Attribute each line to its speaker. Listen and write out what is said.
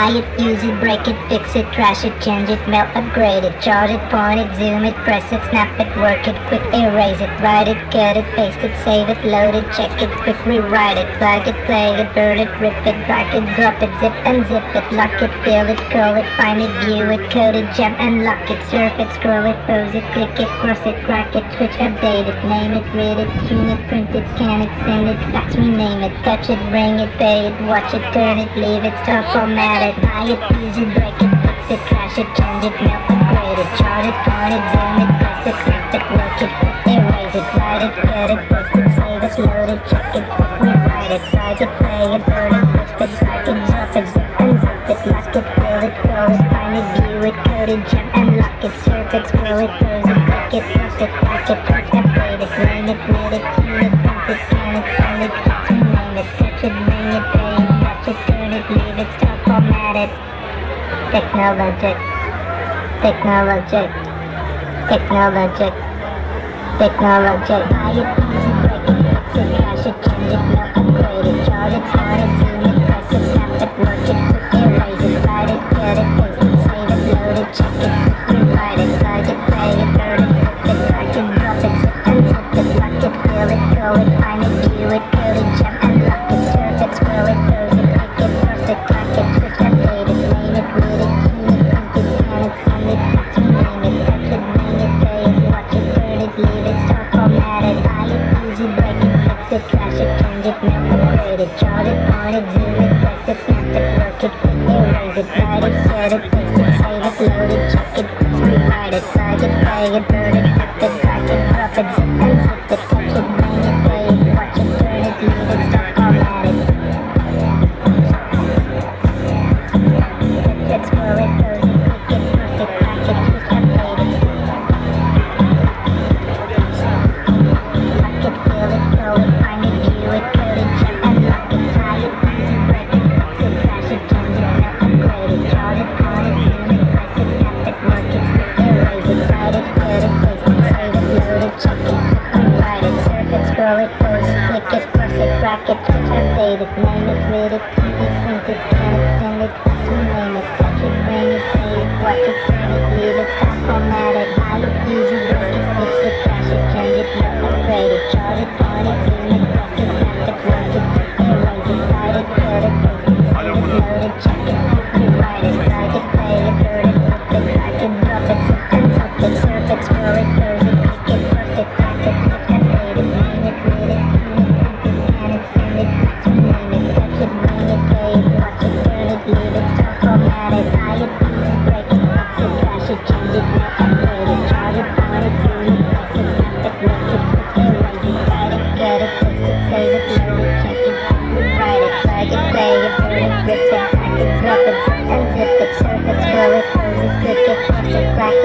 Speaker 1: buy it, use it, break it, fix it, trash it, change it, melt, upgrade it, charge it, point it, zoom it, press it, snap it, work it, quick erase it, write it, cut it, paste it, save it, load it, check it, quick rewrite it, plug it, play it, burn it, rip it, drag it, drop it, zip and zip it, lock it, fill it, call it, find it, view it, code it, jump and lock it, surf it, scroll it, pose it, click it, cross it, crack it, switch, update it, name it, read it, tune it, print it, scan it, send it, fax, rename it, touch it, bring it, pay it, watch it, turn it, leave it, stop, format it, buy it, use it, break it, fix it, crash it, change it, melt, upgrade it, chart it, point it, zoom it, press it, snap it, work it, erase it, write it, cut it, paste it, save it, load it, check it, rewrite it, drag it, play it, burn it, twist it, drag it, drop it, zip and zip it, lock it, fill it, close it, find it, view it, code it, jump and lock it, surf it, scroll it, close it, click it, cross it, crack it, quick update it, name it, read it, tune it, print it, scan it, it. Technologic, technologic, technologic, technologic. Buy it, break it, fix it, it, change it, melt, upgrade it, it, it, it, press it, it, it, quick erase it, write it, it, paste it, save it, load it, check it, it, it, crash it, change it, upgrade it, chart it, point it, zoom it, press it, snap it, work it, quick erase it, write it, cut it, paste it, save it, load it, check it, rewrite it, plug it, play it, burn it, flip it, drag it, drop it, zip and zip it, touch it, bring it, pay it, watch it, turn it, it, stop, it. It, it, surf it, scroll it, close it, click it, cross it, crack it, switch, update it, name it, read it, tune it, print it, scan it, send it, fax, rename it, touch it, bring it, pay it, watch it, turn it, leave it, stop, format it, use it, fix it, crash it, change it, melt, upgrade it, chart it, point it, zoom it, press it, snap it, work it, erase it, write it, cut it, paste it, load it, check it, it, drag it, and zip it, close it, click it, cross it, crack